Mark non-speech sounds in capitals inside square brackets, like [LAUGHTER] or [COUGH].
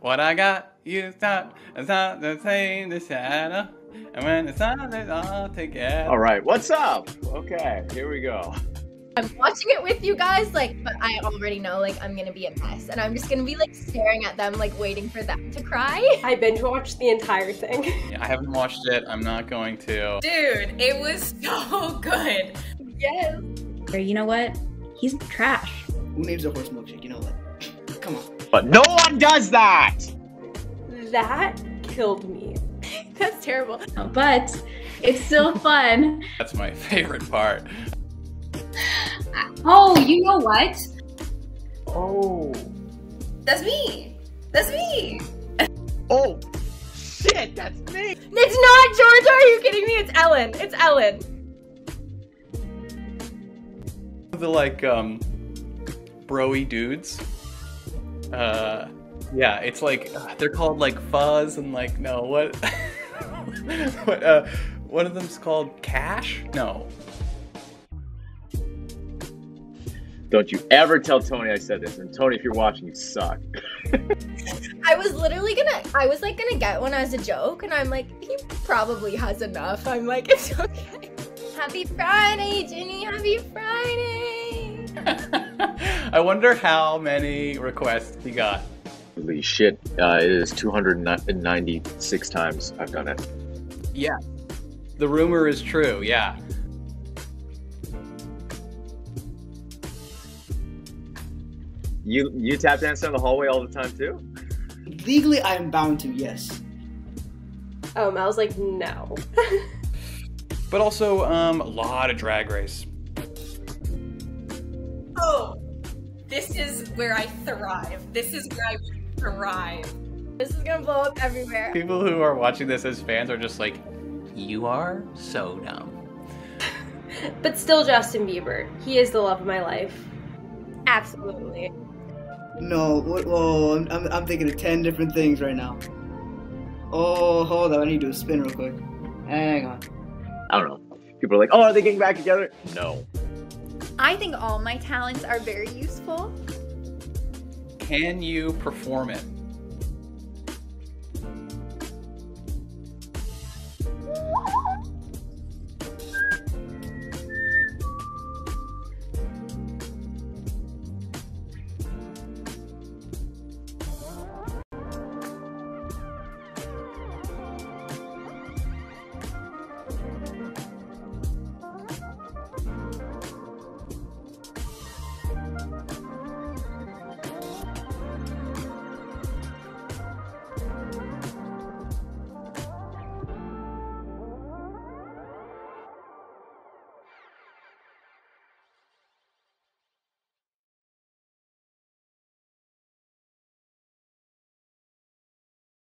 What I got, you stop. It's not the same, the shadow. And when it's not, it's all together. All right, what's up? Okay, here we go. I'm watching it with you guys, like, but I already know, like, I'm gonna be a mess. And I'm just gonna be, like, staring at them, like, waiting for them to cry. I binge watched the entire thing. [LAUGHS] Yeah, I haven't watched it. I'm not going to. Dude, it was so good. Yes. Or you know what? He's trash. Who names a horse milkshake? You know what? [SNIFFS] Come on. But no one does that! That killed me. [LAUGHS] That's terrible. But it's still fun. That's my favorite part. Oh, you know what? Oh. That's me. That's me. Oh, shit, that's me! It's not Georgia, are you kidding me? It's Ellen. It's Ellen. The like um broy dudes. Uh yeah, it's like uh, they're called like fuzz and like no, what [LAUGHS] what uh one of them's called Cash? No. Don't you ever tell Tony I said this. And Tony, if you're watching, you suck. [LAUGHS] I was literally gonna, I was like gonna get one as a joke, and I'm like, he probably has enough. I'm like, [LAUGHS] it's okay. Happy Friday, Ginny. Happy Friday. I wonder how many requests he got. Holy shit, uh, it is 296 times I've done it. Yeah. The rumor is true, yeah. You you tap dance down the hallway all the time too? Legally, I am bound to, yes. Um, I was like, no. [LAUGHS] But also, um, a lot of drag race. This is where I thrive. This is where I thrive. This is gonna blow up everywhere. People who are watching this as fans are just like, you are so dumb. [LAUGHS] but still, Justin Bieber. He is the love of my life. Absolutely. No, what, whoa, I'm, I'm, I'm thinking of 10 different things right now. Oh, hold on, I need to do a spin real quick. Hang on. I don't know. People are like, oh, are they getting back together? No. I think all my talents are very useful. Can you perform it?